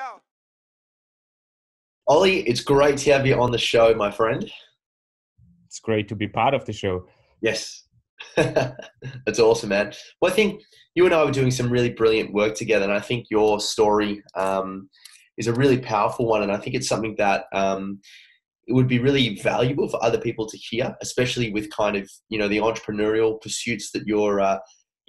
Yo. Oli, it's great to have you on the show, my friend. It's great to be part of the show. Yes. That's awesome, man. Well, I think you and I were doing some really brilliant work together, and I think your story um, is a really powerful one, and I think it's something that um, it would be really valuable for other people to hear, especially with kind of you know the entrepreneurial pursuits that you're uh,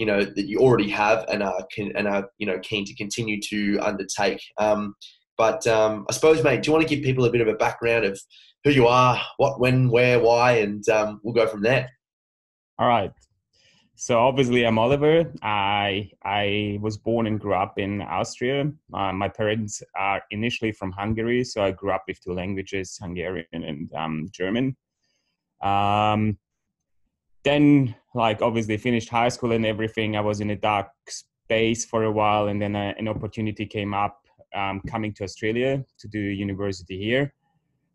you know that you already have and are can, and are you know keen to continue to undertake. Um, but um, I suppose, mate, do you want to give people a bit of a background of who you are, what, when, where, why, and um, we'll go from there. All right. So obviously, I'm Oliver. I I was born and grew up in Austria. Uh, my parents are initially from Hungary, so I grew up with two languages, Hungarian and um, German. Um, then, like obviously, finished high school and everything. I was in a dark space for a while, and then a, uh, an opportunity came up um, coming to Australia to do university here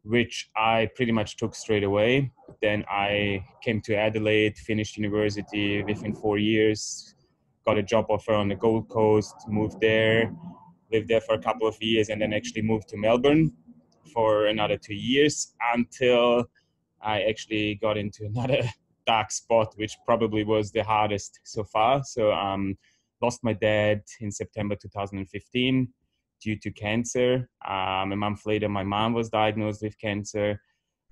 which I pretty much took straight away. Then I came to Adelaide, finished university within four years, got a job offer on the Gold Coast, moved there, lived there for a couple of years, and then actually moved to Melbourne for another two years until I actually got into another dark spot, which probably was the hardest so far. So, um, lost my dad in September 2015 due to cancer. Um, a month later, my mom was diagnosed with cancer.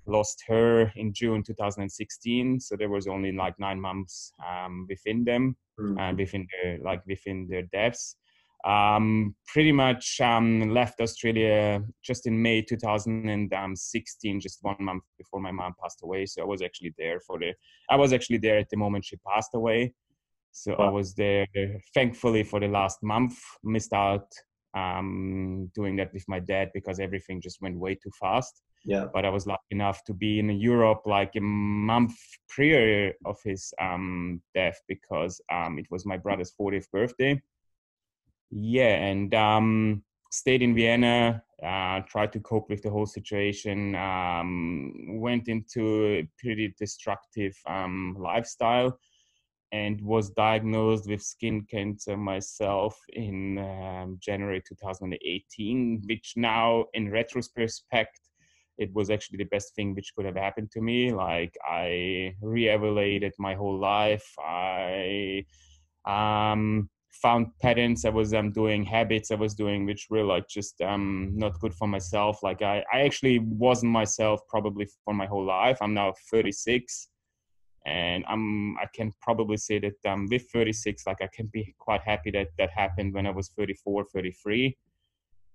Lost her in June 2016, so there was only like nine months um, within them, mm-hmm. uh, within their like within their deaths. Um, pretty much um, left Australia just in May 2016, just one month before my mom passed away. So I was actually there for the, I was actually there at the moment she passed away. So wow. I was there, thankfully, for the last month. Missed out um, doing that with my dad because everything just went way too fast. Yeah. But I was lucky enough to be in Europe like a month prior of his um, death because um, it was my brother's 40th birthday. Yeah, and um, stayed in Vienna, uh, tried to cope with the whole situation, um, went into a pretty destructive um, lifestyle and was diagnosed with skin cancer myself in um, January 2018, which now, in retrospect, it was actually the best thing which could have happened to me. Like I re-evaluated my whole life. I um, found patterns I was um, doing, habits I was doing, which were like just um, not good for myself. Like I, I actually wasn't myself probably for my whole life. I'm now 36 and i'm i can probably say that um, with 36 like i can be quite happy that that happened when i was 34 33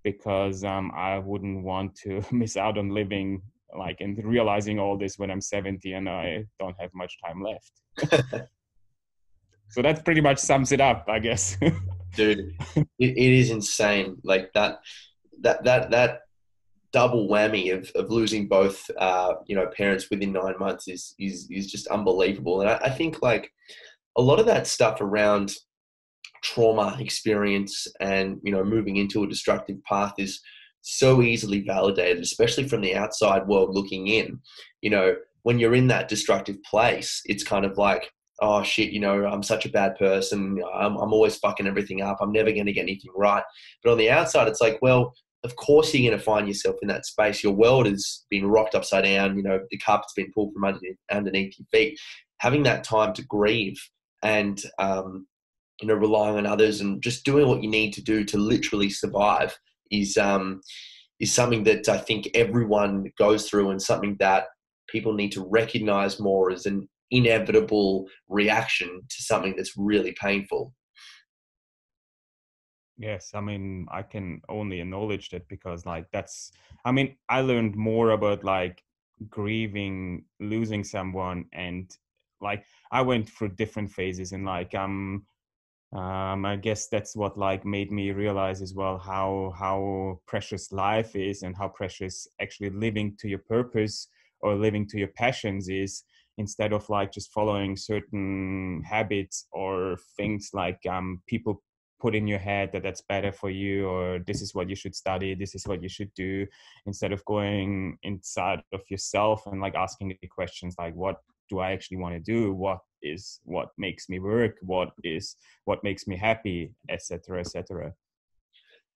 because um, i wouldn't want to miss out on living like and realizing all this when i'm 70 and i don't have much time left so that pretty much sums it up i guess. Dude it, it is insane. Like that that that that double whammy of, of losing both uh, you know parents within nine months is is is just unbelievable. And I, I, think like a lot of that stuff around trauma experience and you know moving into a destructive path is so easily validated especially from the outside world looking in. You know when you're in that destructive place it's kind of like oh shit you know i'm such a bad person i'm, I'm always fucking everything up i'm never going to get anything right but on the outside it's like well of course you're going to find yourself in that space. Your world has been rocked upside down. You know, the carpet's been pulled from underneath, underneath your feet. Having that time to grieve and, um, you know, relying on others and just doing what you need to do to literally survive is, um, is something that I think everyone goes through and something that people need to recognize more as an inevitable reaction to something that's really painful. Yes, I mean, I can only acknowledge that because, like, that's, I mean, I learned more about like grieving, losing someone, and like, I went through different phases, and like, um, um, I guess that's what like made me realize as well how how precious life is and how precious actually living to your purpose or living to your passions is instead of like just following certain habits or things like um, people put in your head that that's better for you or this is what you should study this is what you should do instead of going inside of yourself and like asking the questions like what do i actually want to do? What is what makes me work? What is what makes me happy? etc etc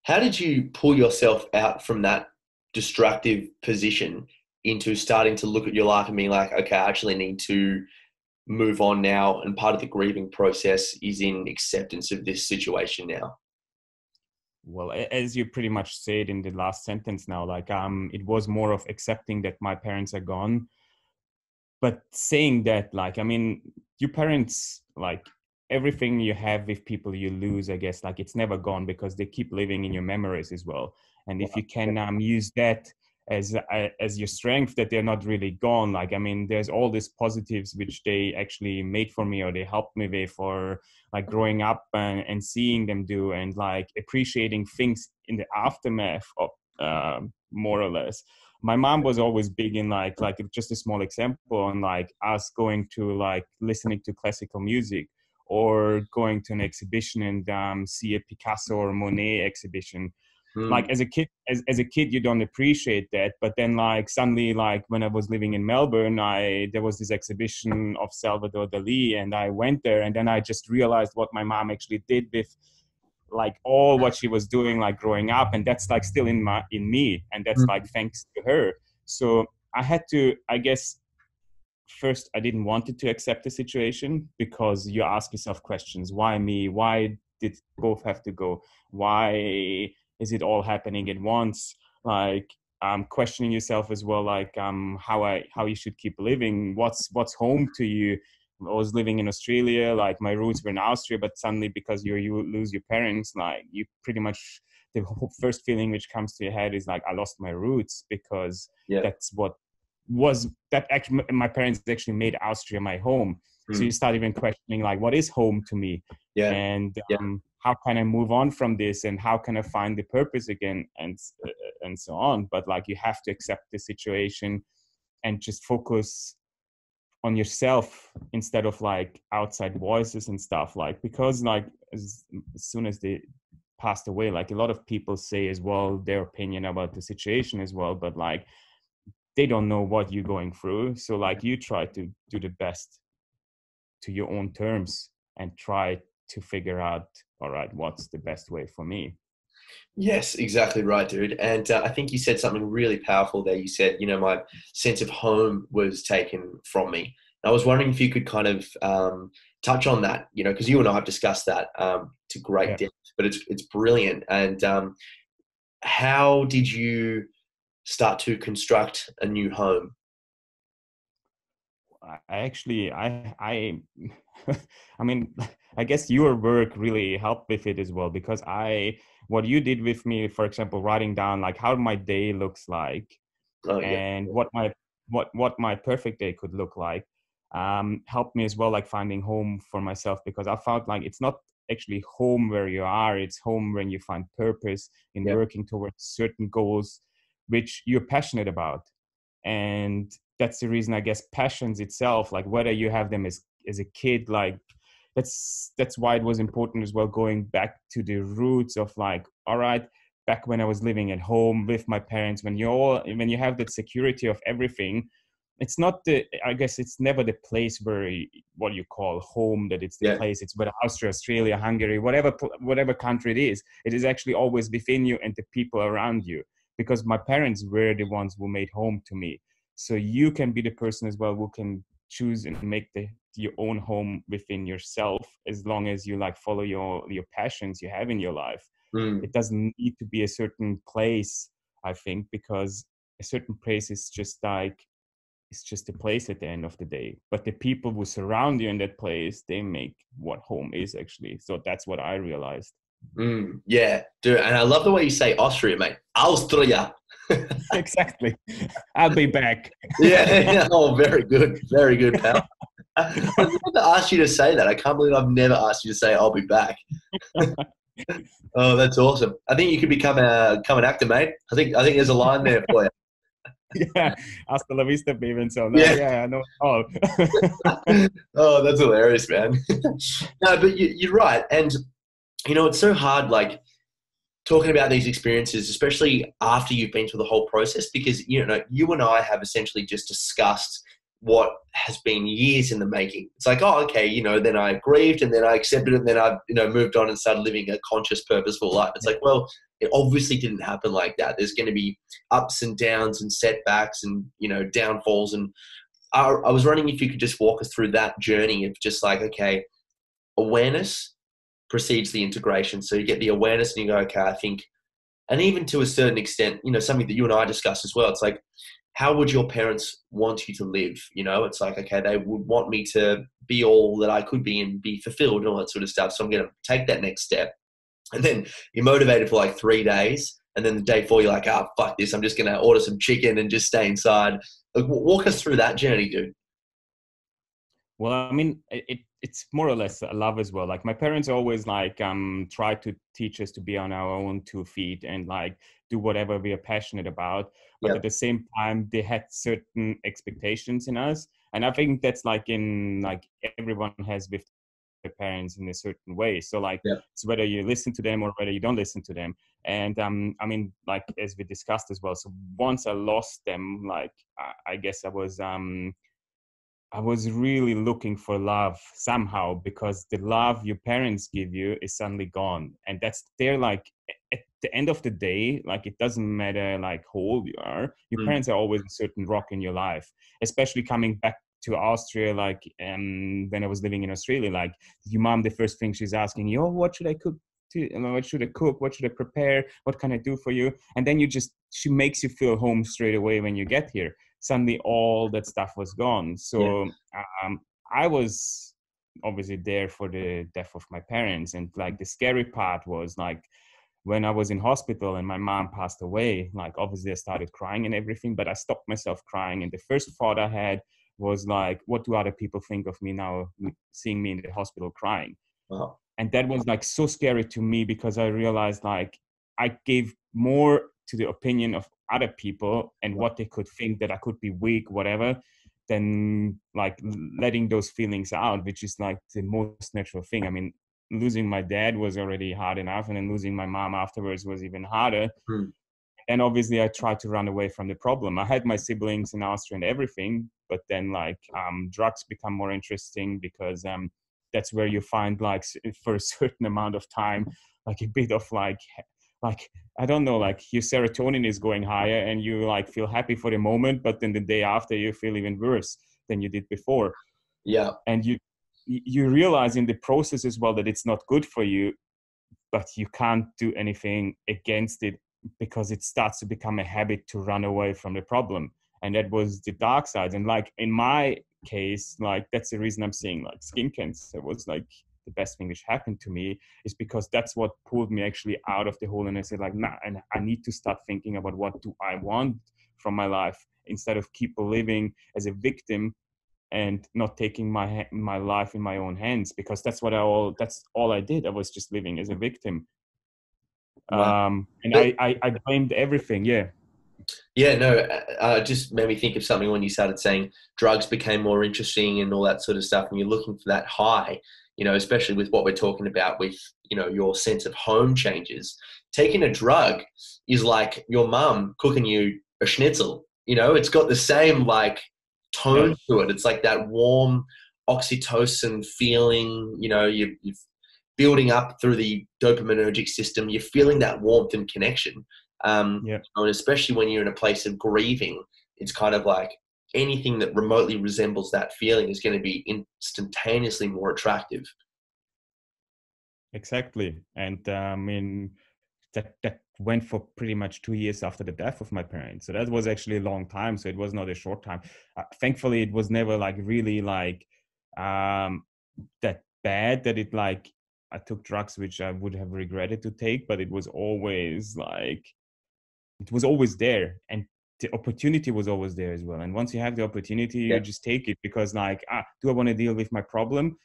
How did you pull yourself out from that destructive position into starting to look at your life and being like, okay, I actually need to move on now. And part of the grieving process is in acceptance of this situation now. Well, as you pretty much said in the last sentence now, like um, it was more of accepting that my parents are gone. But saying that, like, I mean, your parents, like, everything you have with people you lose, I guess, like, it's never gone because they keep living in your memories as well. And if you can um, use that as as your strength that they're not really gone. Like i mean there's all these positives which they actually made for me or they helped me with for like growing up and, and seeing them do and like appreciating things in the aftermath of uh, more or less. My mom was always big in like like just a small example on like us going to like listening to classical music or going to an exhibition and um, see a picasso or monet exhibition Mm. Like as a kid, as, as a kid, you don't appreciate that. But then like suddenly, like when I was living in Melbourne, I there was this exhibition of Salvador Dali, and I went there, and then I just realized what my mom actually did with like all what she was doing like growing up and that's like still in my in me and that's mm. like thanks to her so i had to i guess first i didn't want it to accept the situation because you ask yourself questions why me why did both have to go why is it all happening at once like um, questioning yourself as well like um, how i how you should keep living what's what's home to you i was living in australia like my roots were in austria but suddenly because you you lose your parents like you pretty much the first feeling which comes to your head is like i lost my roots because yeah. that's what was that actually my parents actually made austria my home mm. so hmm. you start even questioning like what is home to me yeah and um, yeah how can i move on from this and how can i find the purpose again and uh, and so on. But like you have to accept the situation and just focus on yourself instead of like outside voices and stuff like because like as, as soon as they passed away like a lot of people say as well their opinion about the situation as well but like they don't know what you're going through. So like you try to do the best to your own terms and try to figure out all right what's the best way for me? Yes exactly right dude. And uh, i think you said something really powerful there. You said you know my sense of home was taken from me. I was wondering if you could kind of um, touch on that you know because you and i have discussed that um, to great yeah. depth but it's it's brilliant. And um, how did you start to construct a new home I actually I I I mean I guess your work really helped with it as well because I what you did with me for example writing down like how my day looks like oh, yeah. and what my what what my perfect day could look like um, helped me as well like finding home for myself because I felt like it's not actually home where you are it's home when you find purpose in yeah. working towards certain goals which you're passionate about and that's the reason i guess passions itself like whether you have them as as a kid like that's that's why it was important as well going back to the roots of like all right back when i was living at home with my parents when you all when you have that security of everything it's not the i guess it's never the place where what you call home that it's the yeah. place it's whether austria australia hungary whatever whatever country it is it is actually always within you and the people around you because my parents were the ones who made home to me so you can be the person as well who can choose and make the your own home within yourself as long as you like follow your your passions you have in your life. Mm. it doesn't need to be a certain place i think because a certain place is just like it's just a place at the end of the day. But the people who surround you in that place they make what home is actually. So that's what i realized. Mm, yeah dude and i love the way you say austria mate. Austria exactly. I'll be back. yeah, yeah. Oh, very good. Very good, pal. I've never asked you to say that. I can't believe I've never asked you to say I'll be back. oh, that's awesome. I think you could become a become an actor, mate. I think I think there's a line there for you. yeah, hasta la vista, baby. And so, no, yeah. yeah, I know. Oh, oh, that's hilarious, man. no, but you, you're right, and you know it's so hard. Like talking about these experiences, especially after you've been through the whole process, because you know you and I have essentially just discussed what has been years in the making. It's like, oh, okay, you know, then I grieved and then I accepted it and then I, you know, moved on and started living a conscious, purposeful life. It's like, well, it obviously didn't happen like that. There's going to be ups and downs and setbacks and, you know, downfalls. And I, I was wondering if you could just walk us through that journey of just like, okay, awareness precedes the integration. So you get the awareness and you go, okay, I think, and even to a certain extent, you know, something that you and I discussed as well. It's like, how would your parents want you to live? You know, it's like, okay, they would want me to be all that I could be and be fulfilled and all that sort of stuff. So I'm going to take that next step. And then you're motivated for like three days. And then the day four, you're like, ah, oh, fuck this. I'm just going to order some chicken and just stay inside. Like, walk us through that journey, dude. Well, I mean, it, it's more or less a love as well. Like my parents always like um try to teach us to be on our own two feet and like do whatever we are passionate about. But yep. at the same time, they had certain expectations in us, and I think that's like in like everyone has with their parents in a certain way. So like yep. it's whether you listen to them or whether you don't listen to them. And um, I mean, like as we discussed as well. So once I lost them, like I, I guess I was um I was really looking for love somehow because the love your parents give you is suddenly gone. And that's they're like at the end of the day, like it doesn't matter like how old you are, your mm. parents are always a certain rock in your life, especially coming back to Austria, like um, when I was living in Australia, like your mom, the first thing she's asking you, oh, what should I cook to, what should I cook? What should I prepare? What can I do for you? And then you just, she makes you feel home straight away when you get here suddenly all that stuff was gone. So yeah. um, I was obviously there for the death of my parents, and like the scary part was like when I was in hospital and my mom passed away. Like obviously I started crying and everything, but I stopped myself crying. And the first thought I had was like, what do other people think of me now, seeing me in the hospital crying? Wow. And that was like so scary to me because I realized like I gave more to the opinion of other people and what they could think that I could be weak, whatever, then like letting those feelings out, which is like the most natural thing. I mean, losing my dad was already hard enough, and then losing my mom afterwards was even harder. Hmm. And obviously, I tried to run away from the problem. I had my siblings in Austria and everything, but then like um, drugs become more interesting because um, that's where you find like for a certain amount of time like a bit of like like i don't know like your serotonin is going higher and you like feel happy for the moment but then the day after you feel even worse than you did before. Yeah. And you you realize in the process as well that it's not good for you but you can't do anything against it because it starts to become a habit to run away from the problem. And that was the dark side. And like in my case like that's the reason i'm saying like skin cancer was like the best thing which happened to me is because that's what pulled me actually out of the hole and i said like nah and i need to start thinking about what do i want from my life instead of keep living as a victim and not taking my my life in my own hands because that's what I all that's all I did. I was just living as a victim, wow. um, and I, I, I blamed everything. Yeah, yeah, no, uh, uh, just made me think of something when you started saying drugs became more interesting and all that sort of stuff, and you're looking for that high you know, especially with what we're talking about with, you know, your sense of home changes. Taking a drug is like your mum cooking you a schnitzel. You know, it's got the same like tone to it. It's like that warm oxytocin feeling, you know, you, you're building up through the dopaminergic system. You're feeling that warmth and connection. Um, yeah. And especially when you're in a place of grieving, it's kind of like, anything that remotely resembles that feeling is going to be instantaneously more attractive. Exactly, and uh, I mean that that went for pretty much two years after the death of my parents. So that was actually a long time. So it was not a short time. Uh, thankfully, it was never like really like um, that bad that it like I took drugs which I would have regretted to take, but it was always like it was always there and the opportunity was always there as well. And once you have the opportunity, yeah. you just take it because like, ah, do I want to deal with my problem?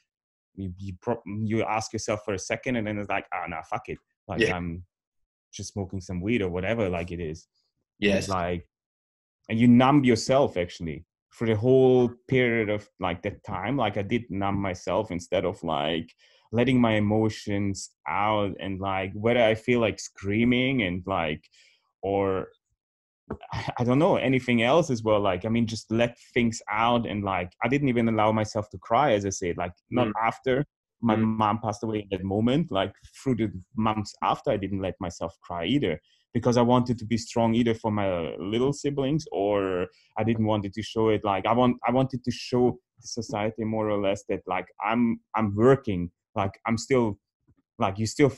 You you, pro- you ask yourself for a second, and then it's like, ah, nah, fuck it. Like yeah. I'm just smoking some weed or whatever, like it is. Yes. It's like, and you numb yourself actually for the whole period of like that time. Like I did numb myself instead of like letting my emotions out and like whether I feel like screaming and like or I don't know anything else as well. Like, I mean, just let things out and like, I didn't even allow myself to cry, as I said, like, not mm. after my mm. mom passed away in that moment, like, through the months after, I didn't let myself cry either because I wanted to be strong either for my little siblings or I didn't want it to show it like I want I wanted to show the society more or less that like I'm I'm working like I'm still like you're still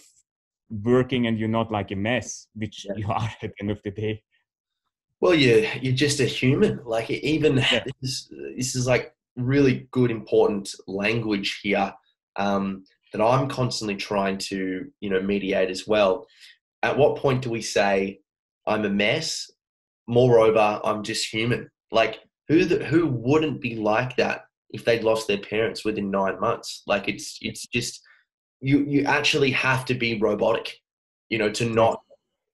working and you're not like a mess which yeah. you are at the end of the day well, you're you're just a human. Like even yeah. this, this is like really good, important language here um, that I'm constantly trying to you know mediate as well. At what point do we say I'm a mess? Moreover, I'm just human. Like who the, who wouldn't be like that if they'd lost their parents within nine months? Like it's it's just you you actually have to be robotic, you know, to not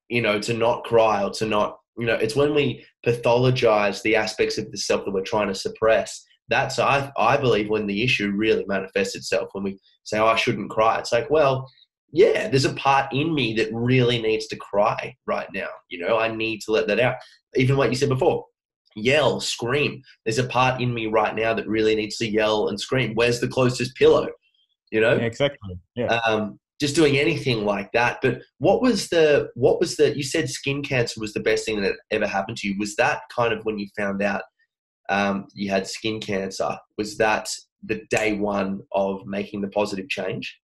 you know to not cry or to not you know, it's when we pathologize the aspects of the self that we're trying to suppress. That's I I believe when the issue really manifests itself when we say, "Oh, I shouldn't cry." It's like, well, yeah, there's a part in me that really needs to cry right now. You know, I need to let that out. Even what you said before, yell, scream. There's a part in me right now that really needs to yell and scream. Where's the closest pillow? You know, yeah, exactly. Yeah. Um, just doing anything like that. But what was the what was the you said skin cancer was the best thing that ever happened to you? Was that kind of when you found out um, you had skin cancer? Was that the day one of making the positive change?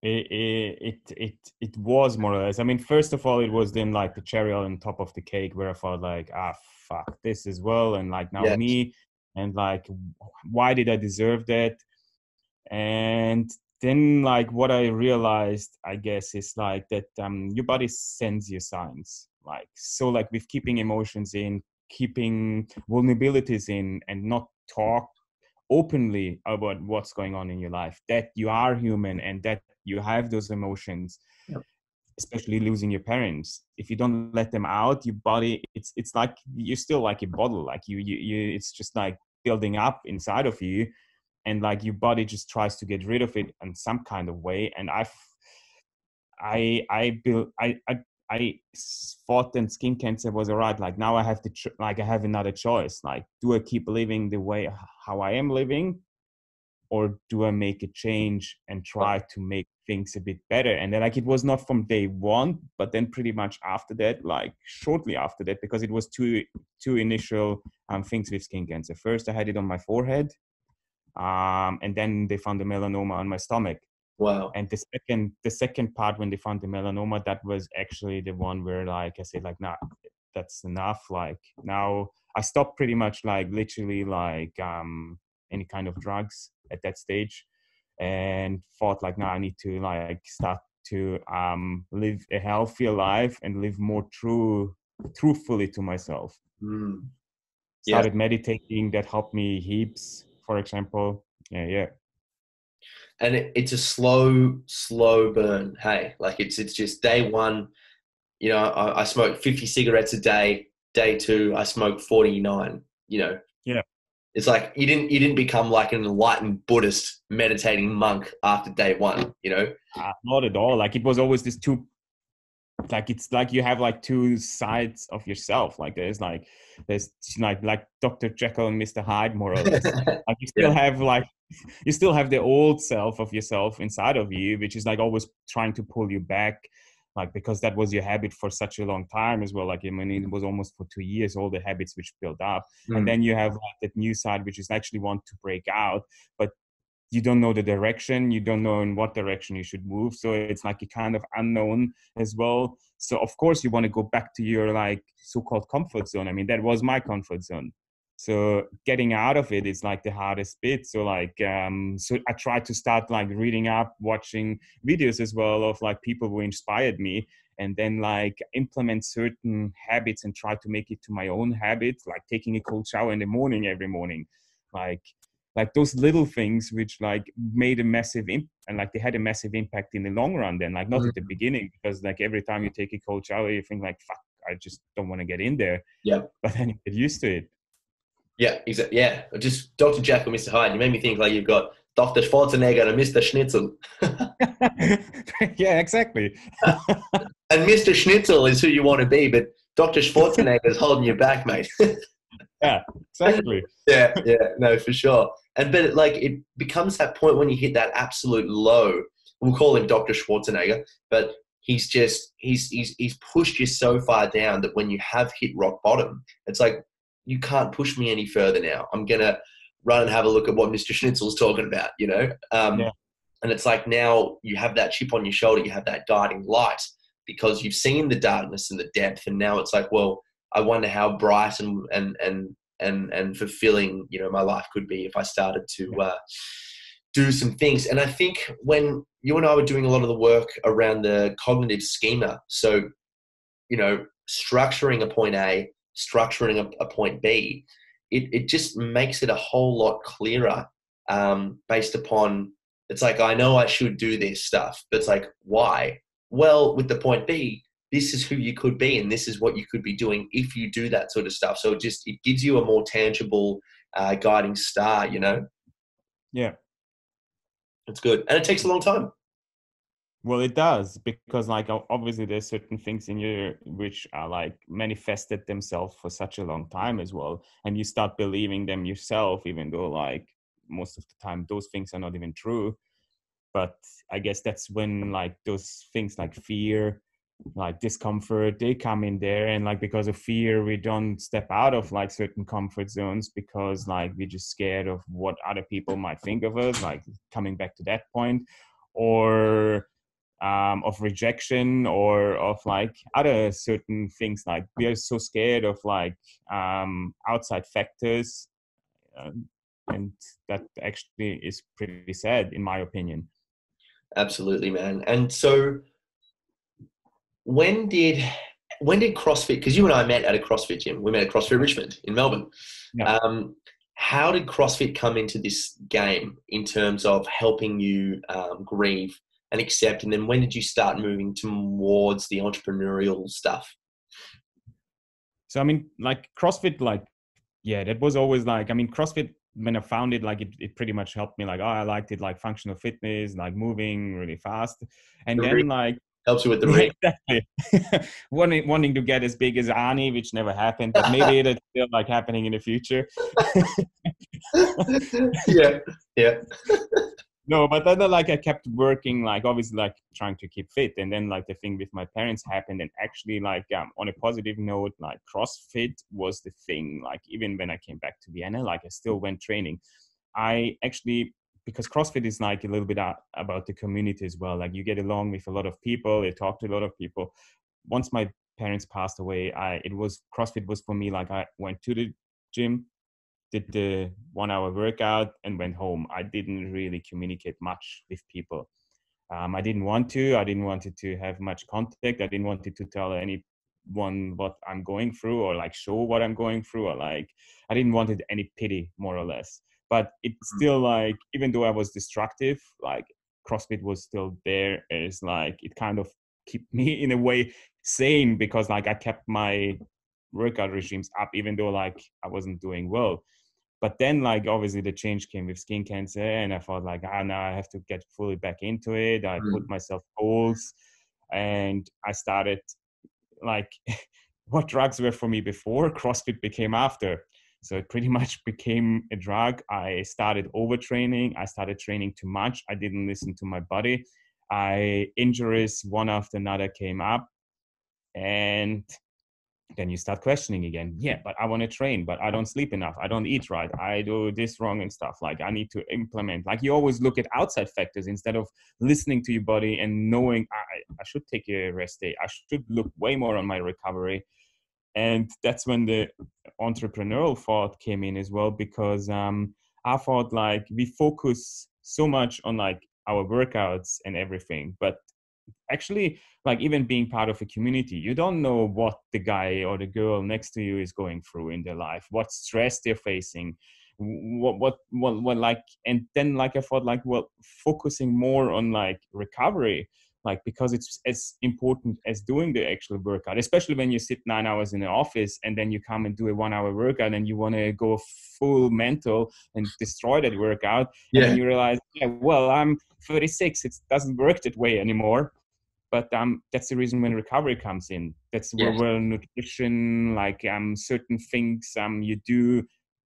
It, it it it was more or less. I mean, first of all, it was then like the cherry on top of the cake, where I felt like, ah, fuck this as well, and like now yes. me, and like, why did I deserve that? And then like what i realized i guess is like that um, your body sends you signs like so like with keeping emotions in keeping vulnerabilities in and not talk openly about what's going on in your life that you are human and that you have those emotions yep. especially losing your parents if you don't let them out your body it's it's like you're still like a bottle like you you, you it's just like building up inside of you and like your body just tries to get rid of it in some kind of way and i've i i built i i I thought that skin cancer was alright. Like now I have to ch- like I have another choice. Like, do I keep living the way how I am living, or do I make a change and try to make things a bit better? And then like it was not from day one, but then pretty much after that, like shortly after that, because it was two two initial um, things with skin cancer. First, I had it on my forehead, um, and then they found the melanoma on my stomach. Wow. And the second, the second part when they found the melanoma, that was actually the one where like I said, like, nah, that's enough. Like now I stopped pretty much like literally like um any kind of drugs at that stage and thought like now I need to like start to um live a healthier life and live more true truthfully to myself. Mm. Yeah. Started meditating that helped me heaps for example. Yeah, yeah. And it, it's a slow, slow burn. Hey, like it's it's just day one. You know, I, I smoke fifty cigarettes a day. Day two, I smoke forty nine. You know. Yeah. It's like you didn't you didn't become like an enlightened Buddhist meditating monk after day one. You know. Uh, not at all. Like it was always this two like it's like you have like two sides of yourself like there's like there's like like dr jekyll and mr hyde more or less like you still yeah. have like you still have the old self of yourself inside of you which is like always trying to pull you back like because that was your habit for such a long time as well like i mean it was almost for two years all the habits which built up mm. and then you have like that new side which is actually want to break out but you don't know the direction you don't know in what direction you should move so it's like a kind of unknown as well. So of course you want to go back to your like so-called comfort zone. I mean that was my comfort zone. So getting out of it is like the hardest bit. So like um so i tried to start like reading up watching videos as well of like people who inspired me and then like implement certain habits and try to make it to my own habits like taking a cold shower in the morning every morning. Like like those little things which like made a massive imp- and like they had a massive impact in the long run then like not mm-hmm. at the mm-hmm. beginning because like every time you take a cold shower you think like fuck i just don't want to get in there yeah but then you get used to it yeah exactly yeah just dr jack or mr hyde you made me think like you've got dr schwarzenegger and mr schnitzel yeah exactly and mr schnitzel is who you want to be but Dr. schwarzenegger is holding you back, mate. yeah, exactly. yeah, yeah, no, for sure. And but it, like it becomes that point when you hit that absolute low. We'll call him Dr. Schwarzenegger, but he's just he's he's he's pushed you so far down that when you have hit rock bottom, it's like you can't push me any further now. I'm gonna run and have a look at what Mr. Schnitzel's talking about, you know. Um, yeah. And it's like now you have that chip on your shoulder, you have that guiding light because you've seen the darkness and the depth, and now it's like, well, I wonder how bright and and and and and fulfilling you know my life could be if I started to uh, do some things. And I think when you and I were doing a lot of the work around the cognitive schema, so you know structuring a point A, structuring a, a point B, it it just makes it a whole lot clearer um, based upon. It's like I know I should do this stuff, but it's like why? Well, with the point B, this is who you could be and this is what you could be doing if you do that sort of stuff. So it just it gives you a more tangible uh, guiding star you know? Yeah. It's good. And it takes a long time. Well it does because like obviously there's certain things in you which are like manifested themselves for such a long time as well and you start believing them yourself even though like most of the time those things are not even true. But i guess that's when like those things like fear like discomfort they come in there and like because of fear we don't step out of like certain comfort zones because like we're just scared of what other people might think of us like coming back to that point or um, of rejection or of like other certain things like we are so scared of like um, outside factors uh, and that actually is pretty sad in my opinion. Absolutely man. And so when did when did CrossFit? Because you and I met at a CrossFit gym. We met at CrossFit Richmond in Melbourne. Yeah. Um, how did CrossFit come into this game in terms of helping you um, grieve and accept? And then when did you start moving towards the entrepreneurial stuff? So I mean, like CrossFit, like yeah, that was always like I mean, CrossFit when I found it, like it, it pretty much helped me. Like oh, I liked it, like functional fitness, like moving really fast, and then like helps you with the rate. exactly. wanting wanting to get as big as Arnie, which never happened, but maybe it's still like happening in the future. yeah, yeah. no, but then like I kept working, like obviously like trying to keep fit, and then like the thing with my parents happened, and actually like um, on a positive note, like CrossFit was the thing. Like even when I came back to Vienna, like I still went training. I actually because CrossFit is like a little bit about the community as well. Like you get along with a lot of people, you talk to a lot of people. Once my parents passed away, I it was CrossFit was for me like I went to the gym, did the one hour workout, and went home. I didn't really communicate much with people. Um, I didn't want to. I didn't want to have much contact. I didn't want to tell anyone what I'm going through or like show what I'm going through or like I didn't want any pity more or less but it's mm-hmm. still like even though i was destructive like crossfit was still there it's like it kind of kept me in a way sane because like i kept my workout regimes up even though like i wasn't doing well but then like obviously the change came with skin cancer and i thought like ah now i have to get fully back into it i mm. put myself goals and i started like what drugs were for me before crossfit became after so it pretty much became a drug. I started overtraining. I started training too much. I didn't listen to my body. I injuries one after another came up, and then you start questioning again. Yeah, but I want to train, but I don't sleep enough. I don't eat right. I do this wrong and stuff. Like I need to implement. Like you always look at outside factors instead of listening to your body and knowing I, I should take a rest day. I should look way more on my recovery and that's when the entrepreneurial thought came in as well because um, i thought like we focus so much on like our workouts and everything but actually like even being part of a community you don't know what the guy or the girl next to you is going through in their life what stress they're facing what what what, what like and then like i thought like well focusing more on like recovery like because it's as important as doing the actual workout especially when you sit nine hours in the office and then you come and do a one hour workout and you want to go full mental and destroy that workout yeah. and then you realize yeah, well i'm 36 it doesn't work that way anymore but um, that's the reason when recovery comes in. That's where, Yes. where nutrition, like um, certain things um, you do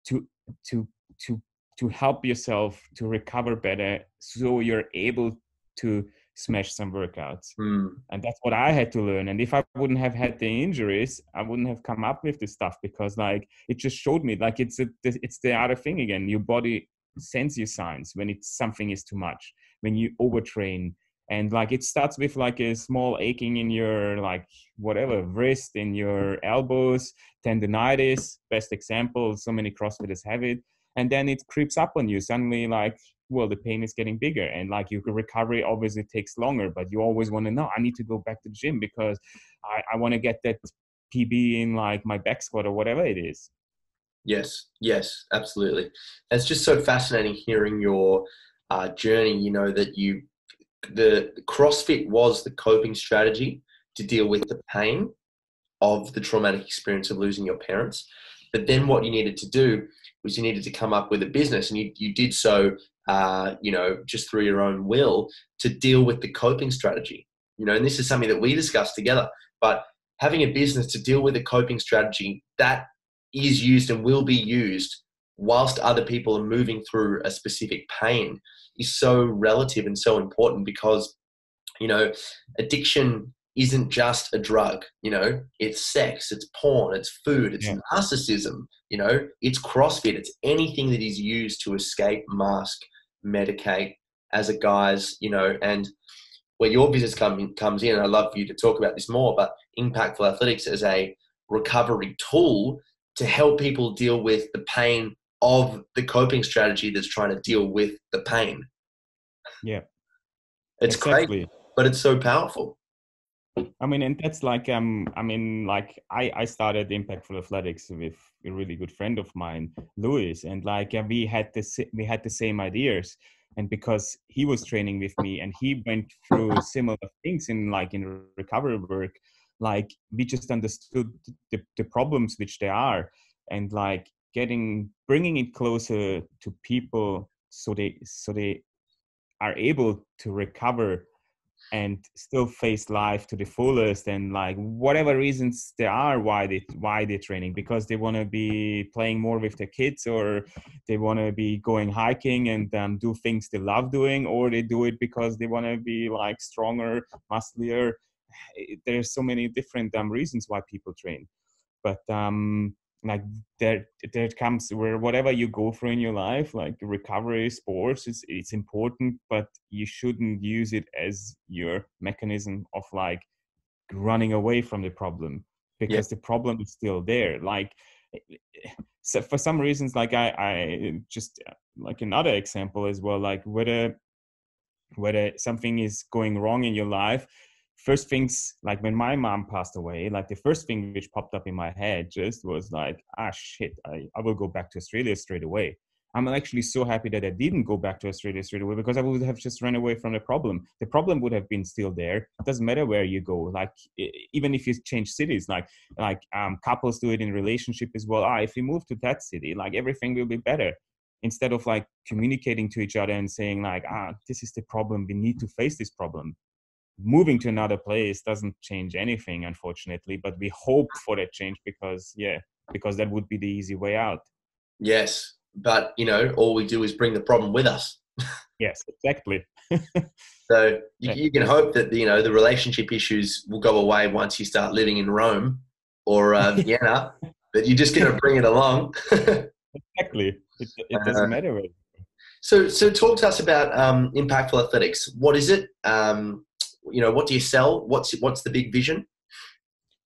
to to to to help yourself to recover better, so you're able to smash some workouts. Hmm. And that's what I had to learn. And if I wouldn't have had the injuries, I wouldn't have come up with this stuff because, like, it just showed me, like, it's a, it's the other thing again. Your body sends you signs when it's something is too much, when you overtrain, and like it starts with like a small aching in your like whatever wrist in your elbows tendonitis best example so many crossfitters have it and then it creeps up on you suddenly like well the pain is getting bigger and like your recovery obviously takes longer but you always want to know i need to go back to the gym because i, I want to get that pb in like my back squat or whatever it is Yes, yes, absolutely. It's just so fascinating hearing your uh, journey. You know that you, the, CrossFit was the coping strategy to deal with the pain of the traumatic experience of losing your parents. But then what you needed to do was you needed to come up with a business, and you you did so, uh, you know, just through your own will to deal with the coping strategy. You know, and this is something that we discussed together. But having a business to deal with a coping strategy that is used and will be used whilst other people are moving through a specific pain is so relative and so important because you know addiction isn't just a drug you know it's sex it's porn it's food it's Yeah. narcissism you know it's crossfit it's anything that is used to escape mask medicate as a guise you know and where your business come, comes in and i'd love for you to talk about this more but impactful athletics as a recovery tool to help people deal with the pain of the coping strategy that's trying to deal with the pain. Yeah. It's crazy, but it's so powerful. I mean, and that's like um, I mean, like I I started Impactful Athletics with a really good friend of mine, Louis, and like uh, we had the sa- we had the same ideas, and because he was training with me and he went through similar things in like in recovery work, like we just understood the the problems which there are, and like getting bringing it closer to people so they so they are able to recover and still face life to the fullest and like whatever reasons there are why they why they're training because they want to be playing more with their kids or they want to be going hiking and um, do things they love doing or they do it because they want to be like stronger musclier. There's so many different um, reasons why people train. But um like there there comes where whatever you go through in your life like recovery sports is it's important but you shouldn't use it as your mechanism of like running away from the problem because the problem is still there. Like so for some reasons like i i just like another example as well like whether whether something is going wrong in your life first things like when my mom passed away like the first thing which popped up in my head just was like ah shit i, I will go back to australia straight away. I'm actually so happy that i didn't go back to australia straight away because i would have just run away from the problem. The problem would have been still there. It doesn't matter where you go like even if you change cities like like um, couples do it in relationship as well. Ah if we move to that city like everything will be better. Instead of like communicating to each other and saying like ah this is the problem. We need to face this problem moving to another place doesn't change anything unfortunately but we hope for that change because yeah because that would be the easy way out Yes, but you know, all we do is bring the problem with us. yes exactly So you, you can hope that you know the relationship issues will go away once you start living in Rome or uh, Vienna, but you're just going to bring it along. exactly it, it Uh, doesn't matter where so, so talk to us about um, impactful athletics. What is it? Um, you know, what do you sell? What's what's the big vision?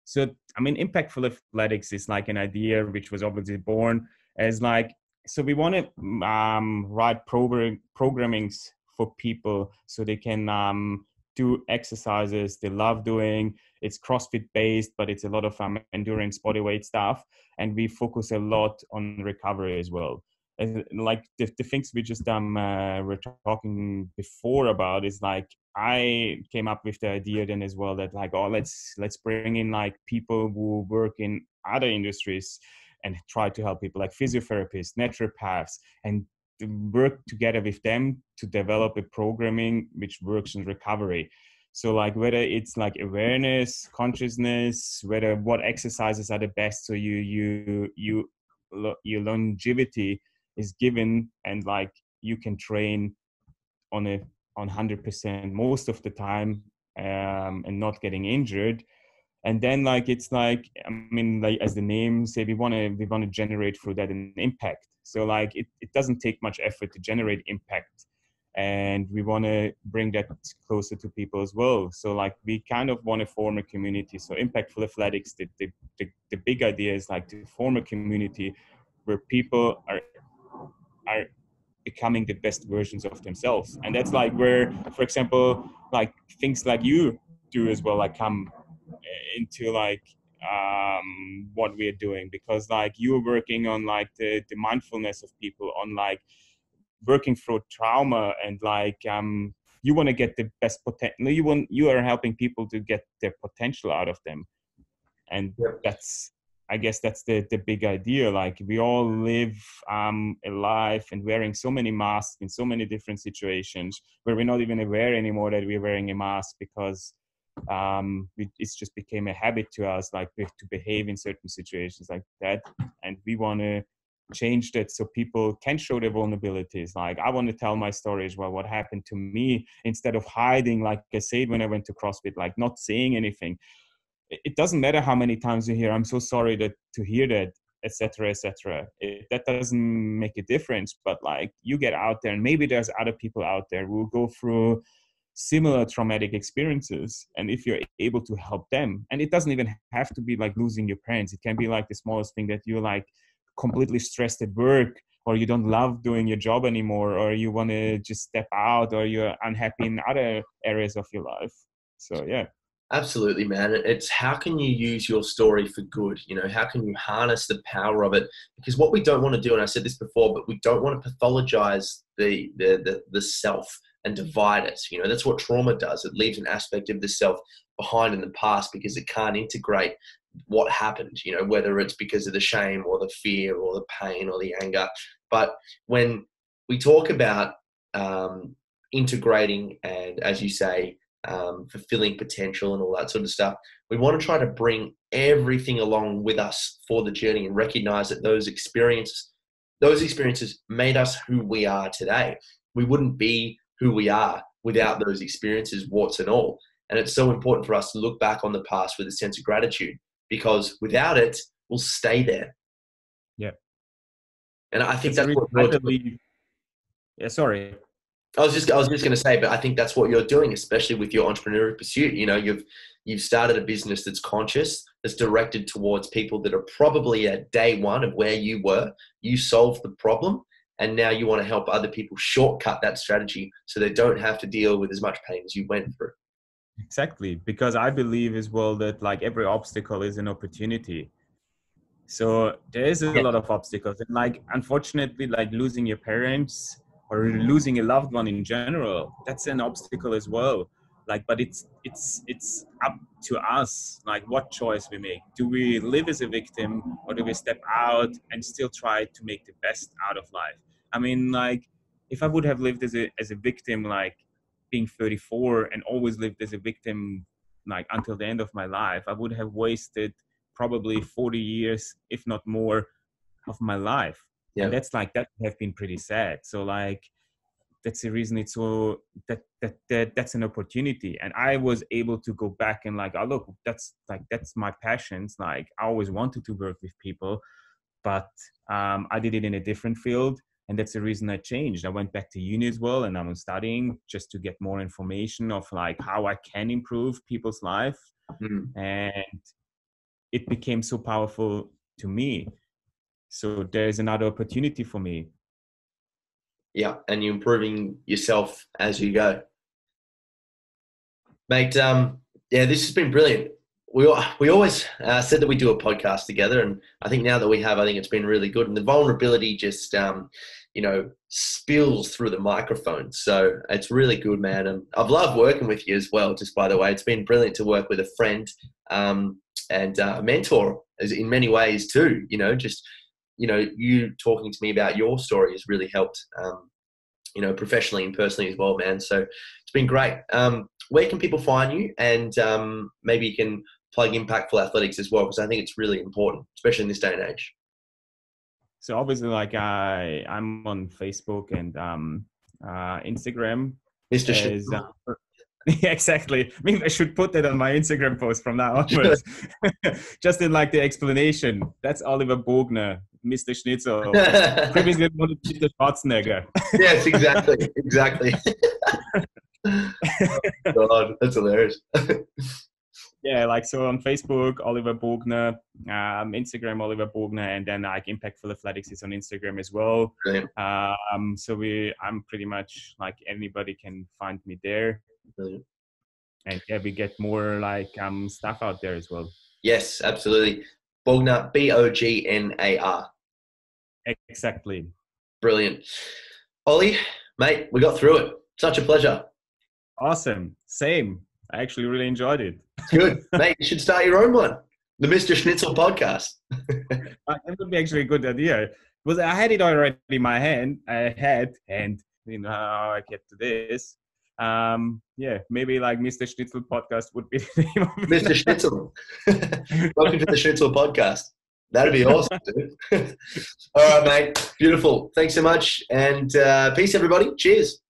so i mean impactful athletics is like an idea which was obviously born as like so we want to um, write program programmings for people so they can um, do exercises they love doing it's crossfit based but it's a lot of um, endurance bodyweight stuff and we focus a lot on recovery as well like the, the things we just um uh, were talking before about is like i came up with the idea then as well that like oh let's let's bring in like people who work in other industries and try to help people like physiotherapists naturopaths and work together with them to develop a programming which works in recovery. So like whether it's like awareness consciousness whether what exercises are the best so you you you your longevity is given and like you can train on a on 100% most of the time um, and not getting injured. And then like it's like i mean like as the name say we want to we want to generate through that an impact. So like it, it doesn't take much effort to generate impact. And we want to bring that closer to people as well. So like we kind of want to form a community. So impactful athletics the, the, the, the big idea is like to form a community where people are are becoming the best versions of themselves. And that's like where for example like things like you do as well like come into like um what we're doing. Because like you're working on like the the mindfulness of people on like working through trauma and like um, you want to get the best potential you want you are helping people to get their potential out of them. And yep. that's i guess that's the the big idea like we all live um a life and wearing so many masks in so many different situations where we're not even aware anymore that we're wearing a mask because um we, it's just became a habit to us like to behave in certain situations like that. And we want to change that so people can show their vulnerabilities. Like i want to tell my stories well what happened to me instead of hiding like i said when i went to crossfit like not saying anything it doesn't matter how many times you hear i'm so sorry that to hear that etc etc that doesn't make a difference but like you get out there and maybe there's other people out there who go through similar traumatic experiences and if you're able to help them and it doesn't even have to be like losing your parents. It can be like the smallest thing that you're like completely stressed at work or you don't love doing your job anymore or you want to just step out or you're unhappy in other areas of your life. So yeah absolutely man. It's how can you use your story for good? You know how can you harness the power of it? Because what we don't want to do and i said this before but we don't want to pathologize the the the, the self and divide it. You know that's what trauma does. It leaves an aspect of the self behind in the past because it can't integrate what happened, you know, whether it's because of the shame or the fear or the pain or the anger. But when we talk about um, integrating and, as you say, um, fulfilling potential and all that sort of stuff, we want to try to bring everything along with us for the journey and recognize that those experiences, those experiences made us who we are today. We wouldn't be who we are without those experiences, warts and all. And it's so important for us to look back on the past with a sense of gratitude because without it, we'll stay there. Yeah. And I think that's, that's what believe, Yeah, sorry. I was just I was just going to say, but I think that's what you're doing, especially with your entrepreneurial pursuit. You know, you've you've started a business that's conscious, that's directed towards people that are probably at day one of where you were. You solved the problem, and now you want to help other people shortcut that strategy so they don't have to deal with as much pain as you went through. Exactly, because I believe as well that like every obstacle is an opportunity. So there is a yeah. lot of obstacles, and like unfortunately, like losing your parents or losing a loved one in general, that's an obstacle as well. Like, but it's it's it's up to us, like what choice we make. Do we live as a victim, or do we step out and still try to make the best out of life? I mean, like if I would have lived as a as a victim, like being 34 and always lived as a victim like until the end of my life i would have wasted probably 40 years if not more of my life yeah. and that's like that have been pretty sad. So like that's the reason it's so that, that that that's an opportunity. And i was able to go back and like oh look that's like that's my passions. Like i always wanted to work with people but um, i did it in a different field and that's the reason i changed. I went back to uni as well and i'm studying just to get more information of like how i can improve people's life. Mm. and it became so powerful to me so there's another opportunity for me yeah and you're improving yourself as you go mate um yeah this has been brilliant we we always uh, said that we do a podcast together, and I think now that we have, I think it's been really good. And the vulnerability just, um, you know, spills through the microphone, so it's really good, man. And I've loved working with you as well. Just by the way, it's been brilliant to work with a friend um, and uh, a mentor, in many ways too. You know, just you know, you talking to me about your story has really helped. Um, you know, professionally and personally as well, man. So it's been great. Um, where can people find you? And um, maybe you can plug Impactful Athletics as well, because I think it's really important, especially in this day and age. So obviously, like I, I'm on Facebook and um, uh, Instagram. Mr. As, uh, exactly. Maybe I should put that on my Instagram post from now onwards. Just in like the explanation. That's Oliver Bognar, Mr. Schnitzel. Previously wanted Mr. Schwarzenegger. yes, exactly. Exactly. God, that's hilarious. yeah, like so on Facebook, Oliver Bognar, um, Instagram, Oliver Bognar, and then like Impactful Athletics is on Instagram as well. Brilliant. Um, so we, I'm pretty much like anybody can find me there. Brilliant. And yeah, we get more like um stuff out there as well. Yes, absolutely. Bognar, B O G N A R. Exactly. Brilliant. Oli, mate, we got through it. Such a pleasure. Awesome. Same. I actually really enjoyed it. Good. mate, you should start your own one. The Mr. Schnitzel podcast. that would be actually a good idea. Was I had it already in my hand. I had, and you know how I get to this um, yeah, maybe like Mr. Schnitzel podcast would be the name of Mr. Schnitzel. Welcome to the Schnitzel podcast. That'd be awesome, dude. All right, mate. Beautiful. Thanks so much. And uh, peace, everybody. Cheers.